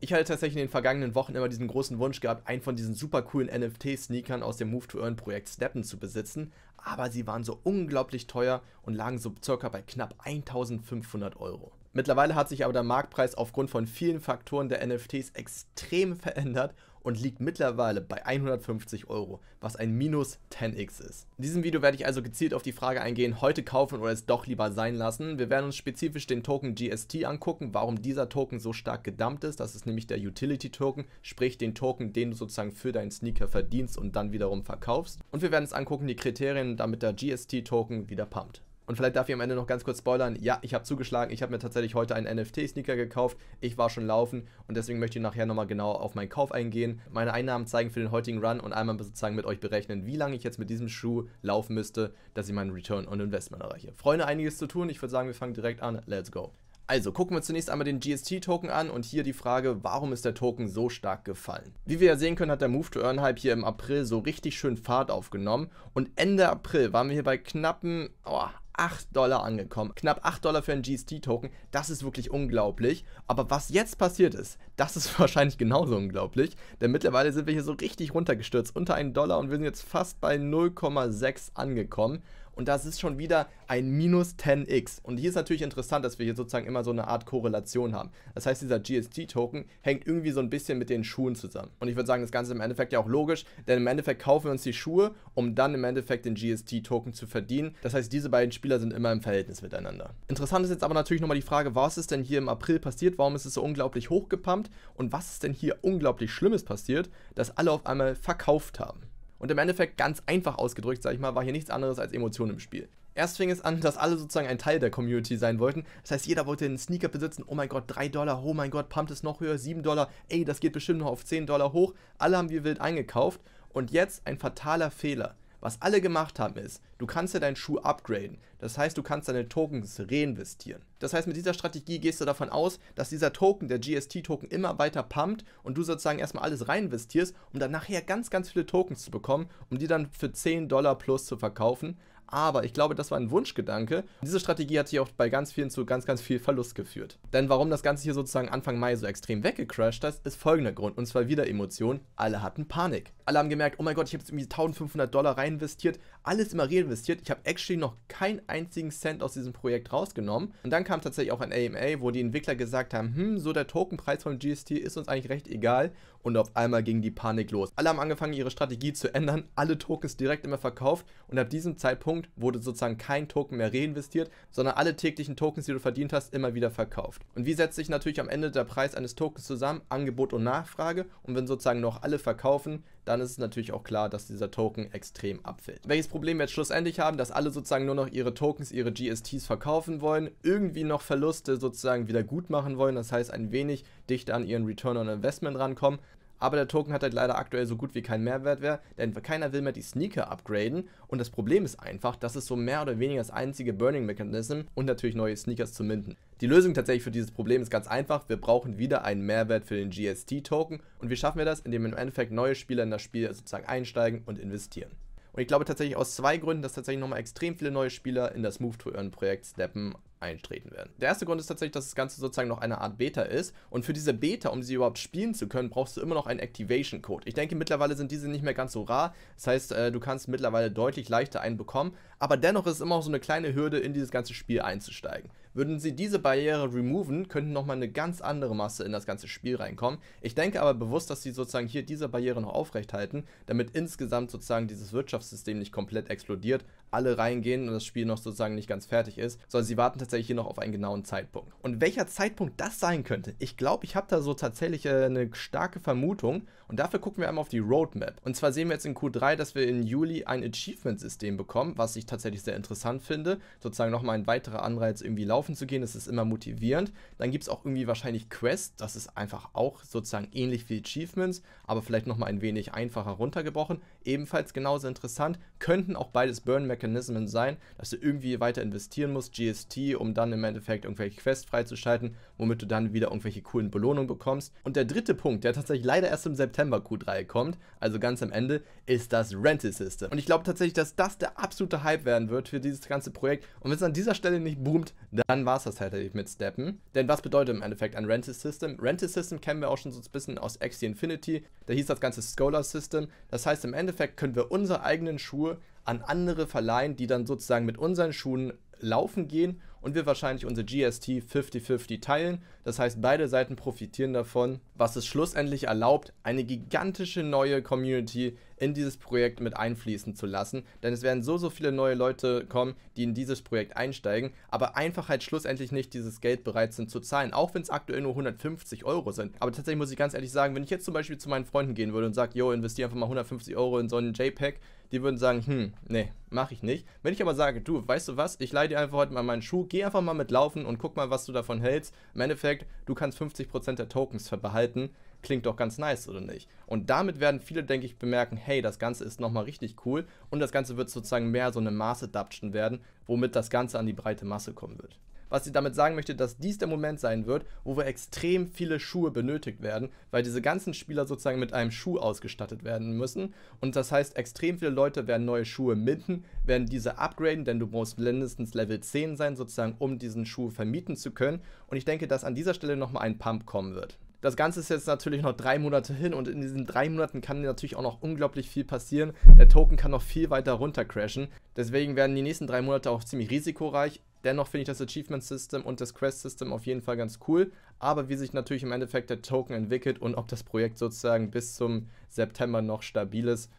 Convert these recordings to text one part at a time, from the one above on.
Ich hatte tatsächlich in den vergangenen Wochen immer diesen großen Wunsch gehabt, einen von diesen super coolen NFT-Sneakern aus dem Move to Earn Projekt Steppen zu besitzen, aber sie waren so unglaublich teuer und lagen so circa bei knapp 1500 Euro. Mittlerweile hat sich aber der Marktpreis aufgrund von vielen Faktoren der NFTs extrem verändert und liegt mittlerweile bei 150 Euro, was ein Minus 10x ist. In diesem Video werde ich also gezielt auf die Frage eingehen, heute kaufen oder es doch lieber sein lassen. Wir werden uns spezifisch den Token GST angucken, warum dieser Token so stark gedumpt ist. Das ist nämlich der Utility Token, sprich den Token, den du sozusagen für deinen Sneaker verdienst und dann wiederum verkaufst. Und wir werden uns angucken die Kriterien, damit der GST Token wieder pumpt. Und vielleicht darf ich am Ende noch ganz kurz spoilern. Ja, ich habe zugeschlagen. Ich habe mir tatsächlich heute einen NFT-Sneaker gekauft. Ich war schon laufen und deswegen möchte ich nachher nochmal genau auf meinen Kauf eingehen. Meine Einnahmen zeigen für den heutigen Run und einmal sozusagen mit euch berechnen, wie lange ich jetzt mit diesem Schuh laufen müsste, dass ich meinen Return on Investment erreiche. Freunde, einiges zu tun. Ich würde sagen, wir fangen direkt an. Let's go. Also gucken wir zunächst einmal den GST-Token an und hier die Frage, warum ist der Token so stark gefallen? Wie wir ja sehen können, hat der Move-to-Earn-Hype hier im April so richtig schön Fahrt aufgenommen und Ende April waren wir hier bei knappen oh, 8 Dollar angekommen. Knapp 8 Dollar für einen GST-Token, das ist wirklich unglaublich. Aber was jetzt passiert ist, das ist wahrscheinlich genauso unglaublich, denn mittlerweile sind wir hier so richtig runtergestürzt, unter 1 Dollar und wir sind jetzt fast bei 0,6 angekommen und das ist schon wieder ein minus 10x. Und hier ist natürlich interessant, dass wir hier sozusagen immer so eine Art Korrelation haben. Das heißt, dieser GST-Token hängt irgendwie so ein bisschen mit den Schuhen zusammen. Und ich würde sagen, das Ganze ist im Endeffekt ja auch logisch, denn im Endeffekt kaufen wir uns die Schuhe, um dann im Endeffekt den GST-Token zu verdienen. Das heißt, diese beiden Spieler sind immer im Verhältnis miteinander. Interessant ist jetzt aber natürlich nochmal die Frage, was ist denn hier im April passiert? Warum ist es so unglaublich hochgepumpt? Und was ist denn hier unglaublich Schlimmes passiert, dass alle auf einmal verkauft haben? Und im Endeffekt ganz einfach ausgedrückt, sag ich mal, war hier nichts anderes als Emotion im Spiel. Erst fing es an, dass alle sozusagen ein Teil der Community sein wollten. Das heißt, jeder wollte einen Sneaker besitzen. Oh mein Gott, 3 Dollar. Oh mein Gott, pumpt es noch höher. 7 Dollar. Ey, das geht bestimmt noch auf 10 Dollar hoch. Alle haben wie wild eingekauft. Und jetzt ein fataler Fehler. Was alle gemacht haben ist, du kannst ja deinen Schuh upgraden. Das heißt, du kannst deine Tokens reinvestieren. Das heißt, mit dieser Strategie gehst du davon aus, dass dieser Token, der GST-Token, immer weiter pumpt und du sozusagen erstmal alles reinvestierst, um dann nachher ganz, ganz viele Tokens zu bekommen, um die dann für 10 Dollar plus zu verkaufen aber ich glaube, das war ein Wunschgedanke. Diese Strategie hat sich auch bei ganz vielen zu ganz, ganz viel Verlust geführt. Denn warum das Ganze hier sozusagen Anfang Mai so extrem weggecrashed ist, ist folgender Grund. Und zwar wieder Emotion. Alle hatten Panik. Alle haben gemerkt, oh mein Gott, ich habe jetzt irgendwie 1500 Dollar reinvestiert, alles immer reinvestiert. Ich habe actually noch keinen einzigen Cent aus diesem Projekt rausgenommen. Und dann kam tatsächlich auch ein AMA, wo die Entwickler gesagt haben, hm, so der Tokenpreis von GST ist uns eigentlich recht egal. Und auf einmal ging die Panik los. Alle haben angefangen, ihre Strategie zu ändern, alle Tokens direkt immer verkauft und ab diesem Zeitpunkt Punkt wurde sozusagen kein Token mehr reinvestiert, sondern alle täglichen Tokens, die du verdient hast, immer wieder verkauft. Und wie setzt sich natürlich am Ende der Preis eines Tokens zusammen? Angebot und Nachfrage. Und wenn sozusagen noch alle verkaufen, dann ist es natürlich auch klar, dass dieser Token extrem abfällt. Welches Problem wir jetzt schlussendlich haben, dass alle sozusagen nur noch ihre Tokens, ihre GSTs verkaufen wollen, irgendwie noch Verluste sozusagen wieder gut machen wollen, das heißt ein wenig dichter an ihren Return on Investment rankommen, aber der Token hat halt leider aktuell so gut wie keinen Mehrwert mehr, denn keiner will mehr die Sneaker upgraden und das Problem ist einfach, das ist so mehr oder weniger das einzige Burning Mechanism und natürlich neue Sneakers zu minden. Die Lösung tatsächlich für dieses Problem ist ganz einfach, wir brauchen wieder einen Mehrwert für den GST-Token und wie schaffen wir das? Indem im Endeffekt neue Spieler in das Spiel sozusagen einsteigen und investieren. Und ich glaube tatsächlich aus zwei Gründen, dass tatsächlich nochmal extrem viele neue Spieler in das Move to Earn Projekt steppen eintreten werden. Der erste Grund ist tatsächlich, dass das Ganze sozusagen noch eine Art Beta ist und für diese Beta, um sie überhaupt spielen zu können, brauchst du immer noch einen Activation Code. Ich denke, mittlerweile sind diese nicht mehr ganz so rar, das heißt, äh, du kannst mittlerweile deutlich leichter einen bekommen, aber dennoch ist es immer noch so eine kleine Hürde, in dieses ganze Spiel einzusteigen. Würden sie diese Barriere removen, könnten nochmal eine ganz andere Masse in das ganze Spiel reinkommen. Ich denke aber bewusst, dass sie sozusagen hier diese Barriere noch aufrecht halten, damit insgesamt sozusagen dieses Wirtschaftssystem nicht komplett explodiert, alle reingehen und das Spiel noch sozusagen nicht ganz fertig ist, sondern sie warten tatsächlich hier noch auf einen genauen Zeitpunkt. Und welcher Zeitpunkt das sein könnte, ich glaube, ich habe da so tatsächlich äh, eine starke Vermutung und dafür gucken wir einmal auf die Roadmap. Und zwar sehen wir jetzt in Q3, dass wir in Juli ein Achievement-System bekommen, was ich tatsächlich sehr interessant finde. Sozusagen nochmal ein weiterer Anreiz, irgendwie laufen zu gehen, das ist immer motivierend. Dann gibt es auch irgendwie wahrscheinlich Quests, das ist einfach auch sozusagen ähnlich wie Achievements, aber vielleicht nochmal ein wenig einfacher runtergebrochen. Ebenfalls genauso interessant, könnten auch beides Burn-Mechanismen sein, dass du irgendwie weiter investieren musst, GST, um dann im Endeffekt irgendwelche Quests freizuschalten, womit du dann wieder irgendwelche coolen Belohnungen bekommst. Und der dritte Punkt, der tatsächlich leider erst im September Q3 kommt, also ganz am Ende, ist das Rental System. Und ich glaube tatsächlich, dass das der absolute Hype werden wird für dieses ganze Projekt. Und wenn es an dieser Stelle nicht boomt, dann dann war es das halt mit Steppen. Denn was bedeutet im Endeffekt ein Rental System? Rental System kennen wir auch schon so ein bisschen aus Axie Infinity. Da hieß das ganze Scholar System. Das heißt, im Endeffekt können wir unsere eigenen Schuhe an andere verleihen, die dann sozusagen mit unseren Schuhen laufen gehen und wir wahrscheinlich unsere GST 50-50 teilen. Das heißt, beide Seiten profitieren davon, was es schlussendlich erlaubt, eine gigantische neue Community in dieses Projekt mit einfließen zu lassen. Denn es werden so, so viele neue Leute kommen, die in dieses Projekt einsteigen, aber einfach halt schlussendlich nicht dieses Geld bereit sind zu zahlen, auch wenn es aktuell nur 150 Euro sind. Aber tatsächlich muss ich ganz ehrlich sagen, wenn ich jetzt zum Beispiel zu meinen Freunden gehen würde und sage, yo, investiere einfach mal 150 Euro in so einen JPEG, die würden sagen, hm, nee, mache ich nicht. Wenn ich aber sage, du, weißt du was, ich leih dir einfach heute mal meinen Schuh, geh einfach mal mit laufen und guck mal, was du davon hältst. Im Endeffekt, du kannst 50% der Tokens behalten. Klingt doch ganz nice, oder nicht? Und damit werden viele, denke ich, bemerken, hey, das Ganze ist nochmal richtig cool und das Ganze wird sozusagen mehr so eine Mass-Adaption werden, womit das Ganze an die breite Masse kommen wird was sie damit sagen möchte, dass dies der Moment sein wird, wo wir extrem viele Schuhe benötigt werden, weil diese ganzen Spieler sozusagen mit einem Schuh ausgestattet werden müssen. Und das heißt, extrem viele Leute werden neue Schuhe minden, werden diese upgraden, denn du musst mindestens Level 10 sein, sozusagen, um diesen Schuh vermieten zu können. Und ich denke, dass an dieser Stelle nochmal ein Pump kommen wird. Das Ganze ist jetzt natürlich noch drei Monate hin und in diesen drei Monaten kann natürlich auch noch unglaublich viel passieren. Der Token kann noch viel weiter runter crashen. Deswegen werden die nächsten drei Monate auch ziemlich risikoreich. Dennoch finde ich das Achievement System und das Quest System auf jeden Fall ganz cool. Aber wie sich natürlich im Endeffekt der Token entwickelt und ob das Projekt sozusagen bis zum September noch stabil ist,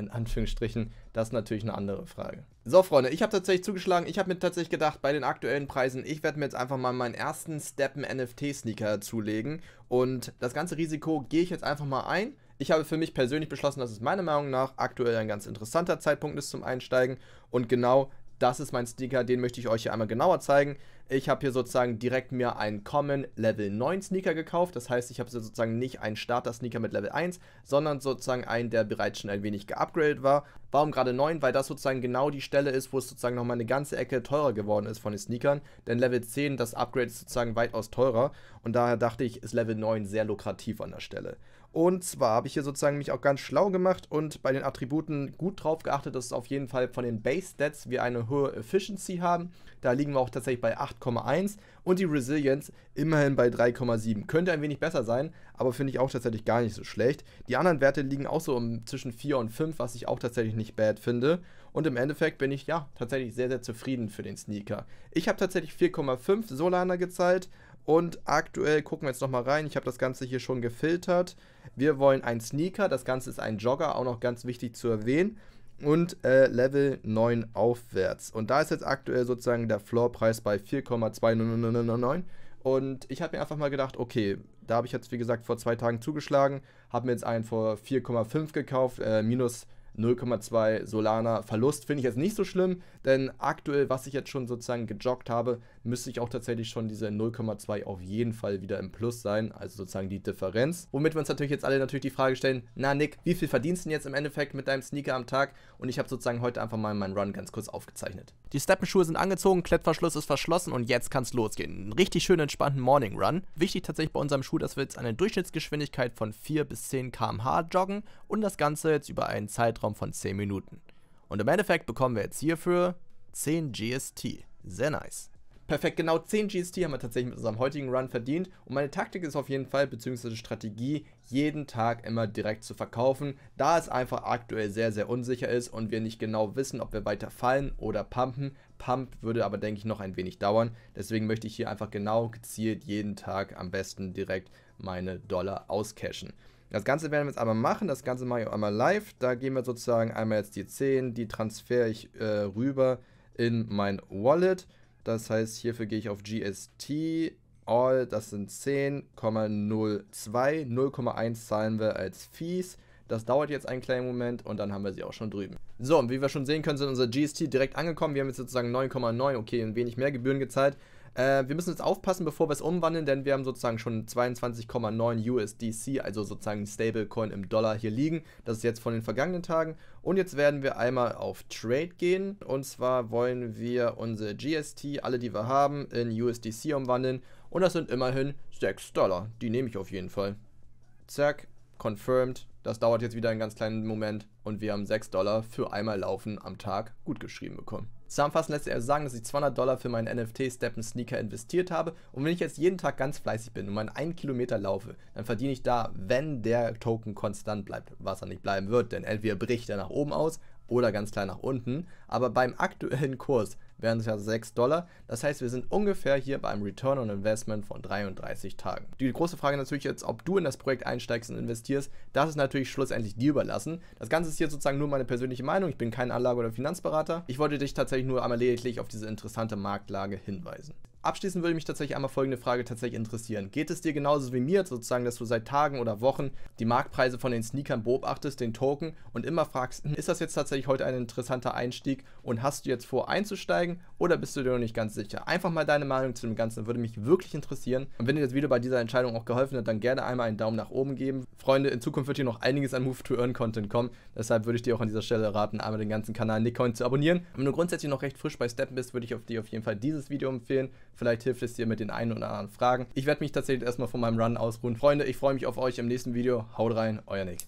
in Anführungsstrichen, das ist natürlich eine andere Frage. So, Freunde, ich habe tatsächlich zugeschlagen. Ich habe mir tatsächlich gedacht, bei den aktuellen Preisen, ich werde mir jetzt einfach mal meinen ersten Steppen NFT-Sneaker zulegen. Und das ganze Risiko gehe ich jetzt einfach mal ein. Ich habe für mich persönlich beschlossen, dass es meiner Meinung nach aktuell ein ganz interessanter Zeitpunkt ist zum Einsteigen. Und genau das ist mein Sneaker, den möchte ich euch hier einmal genauer zeigen. Ich habe hier sozusagen direkt mir einen Common Level 9 Sneaker gekauft. Das heißt, ich habe sozusagen nicht einen Starter-Sneaker mit Level 1, sondern sozusagen einen, der bereits schon ein wenig geupgradet war. Warum gerade 9? Weil das sozusagen genau die Stelle ist, wo es sozusagen nochmal eine ganze Ecke teurer geworden ist von den Sneakern. Denn Level 10, das Upgrade ist sozusagen weitaus teurer. Und daher dachte ich, ist Level 9 sehr lukrativ an der Stelle. Und zwar habe ich hier sozusagen mich auch ganz schlau gemacht und bei den Attributen gut drauf geachtet, dass es auf jeden Fall von den Base Stats wir eine hohe Efficiency haben. Da liegen wir auch tatsächlich bei 8,1 und die Resilience immerhin bei 3,7. Könnte ein wenig besser sein, aber finde ich auch tatsächlich gar nicht so schlecht. Die anderen Werte liegen auch so zwischen 4 und 5, was ich auch tatsächlich nicht bad finde. Und im Endeffekt bin ich ja tatsächlich sehr, sehr zufrieden für den Sneaker. Ich habe tatsächlich 4,5 Solana gezahlt und aktuell gucken wir jetzt nochmal rein. Ich habe das Ganze hier schon gefiltert. Wir wollen einen Sneaker. Das Ganze ist ein Jogger, auch noch ganz wichtig zu erwähnen. Und äh, Level 9 aufwärts. Und da ist jetzt aktuell sozusagen der Floorpreis bei 4,2999. Und ich habe mir einfach mal gedacht, okay, da habe ich jetzt wie gesagt vor zwei Tagen zugeschlagen, habe mir jetzt einen vor 4,5 gekauft, äh, minus 0,2 Solana Verlust finde ich jetzt nicht so schlimm, denn aktuell, was ich jetzt schon sozusagen gejoggt habe, müsste ich auch tatsächlich schon diese 0,2 auf jeden Fall wieder im Plus sein, also sozusagen die Differenz. Womit wir uns natürlich jetzt alle natürlich die Frage stellen, na Nick, wie viel verdienst du jetzt im Endeffekt mit deinem Sneaker am Tag? Und ich habe sozusagen heute einfach mal meinen Run ganz kurz aufgezeichnet. Die Steppenschuhe sind angezogen, Klettverschluss ist verschlossen und jetzt kann es losgehen. Einen richtig schön entspannten Morning Run. Wichtig tatsächlich bei unserem Schuh, dass wir jetzt eine Durchschnittsgeschwindigkeit von 4 bis 10 km/h joggen und das Ganze jetzt über einen Zeitraum von 10 Minuten. Und im Endeffekt bekommen wir jetzt hierfür 10 GST. Sehr nice. Perfekt, genau 10 GST haben wir tatsächlich mit unserem heutigen Run verdient. Und meine Taktik ist auf jeden Fall, beziehungsweise Strategie, jeden Tag immer direkt zu verkaufen, da es einfach aktuell sehr, sehr unsicher ist und wir nicht genau wissen, ob wir weiter fallen oder pumpen. Pump würde aber, denke ich, noch ein wenig dauern. Deswegen möchte ich hier einfach genau gezielt jeden Tag am besten direkt meine Dollar auscashen. Das Ganze werden wir jetzt einmal machen. Das Ganze mache ich auch einmal live. Da gehen wir sozusagen einmal jetzt die 10, die transfer ich äh, rüber in mein Wallet. Das heißt, hierfür gehe ich auf GST All, das sind 10,02. 0,1 zahlen wir als Fees. Das dauert jetzt einen kleinen Moment und dann haben wir sie auch schon drüben. So, und wie wir schon sehen können, sind unsere GST direkt angekommen. Wir haben jetzt sozusagen 9,9, okay, ein wenig mehr Gebühren gezahlt. Äh, wir müssen jetzt aufpassen, bevor wir es umwandeln, denn wir haben sozusagen schon 22,9 USDC, also sozusagen Stablecoin im Dollar hier liegen. Das ist jetzt von den vergangenen Tagen. Und jetzt werden wir einmal auf Trade gehen. Und zwar wollen wir unsere GST, alle die wir haben, in USDC umwandeln. Und das sind immerhin 6 Dollar. Die nehme ich auf jeden Fall. Zack, confirmed Das dauert jetzt wieder einen ganz kleinen Moment und wir haben 6 Dollar für einmal Laufen am Tag gut geschrieben bekommen. Zusammenfassend lässt sich also sagen, dass ich 200 Dollar für meinen NFT Steppen Sneaker investiert habe und wenn ich jetzt jeden Tag ganz fleißig bin und meinen 1 Kilometer laufe, dann verdiene ich da, wenn der Token konstant bleibt, was er nicht bleiben wird, denn entweder bricht er nach oben aus oder ganz klein nach unten. Aber beim aktuellen Kurs wären es ja 6 Dollar. Das heißt, wir sind ungefähr hier beim Return on Investment von 33 Tagen. Die große Frage natürlich jetzt, ob du in das Projekt einsteigst und investierst, das ist natürlich schlussendlich dir überlassen. Das Ganze ist hier sozusagen nur meine persönliche Meinung. Ich bin kein Anlage- oder Finanzberater. Ich wollte dich tatsächlich nur einmal lediglich auf diese interessante Marktlage hinweisen. Abschließend würde mich tatsächlich einmal folgende Frage tatsächlich interessieren. Geht es dir genauso wie mir, sozusagen, dass du seit Tagen oder Wochen die Marktpreise von den Sneakern beobachtest, den Token und immer fragst, hm, ist das jetzt tatsächlich heute ein interessanter Einstieg und hast du jetzt vor einzusteigen oder bist du dir noch nicht ganz sicher? Einfach mal deine Meinung zu dem Ganzen, würde mich wirklich interessieren. Und wenn dir das Video bei dieser Entscheidung auch geholfen hat, dann gerne einmal einen Daumen nach oben geben. Freunde, in Zukunft wird hier noch einiges an Move-to-Earn-Content kommen, deshalb würde ich dir auch an dieser Stelle raten, einmal den ganzen Kanal Nickcoin zu abonnieren. Wenn du grundsätzlich noch recht frisch bei Steppen bist, würde ich auf dir auf jeden Fall dieses Video empfehlen. Vielleicht hilft es dir mit den einen oder anderen Fragen. Ich werde mich tatsächlich erstmal von meinem Run ausruhen. Freunde, ich freue mich auf euch im nächsten Video. Haut rein, euer Nick.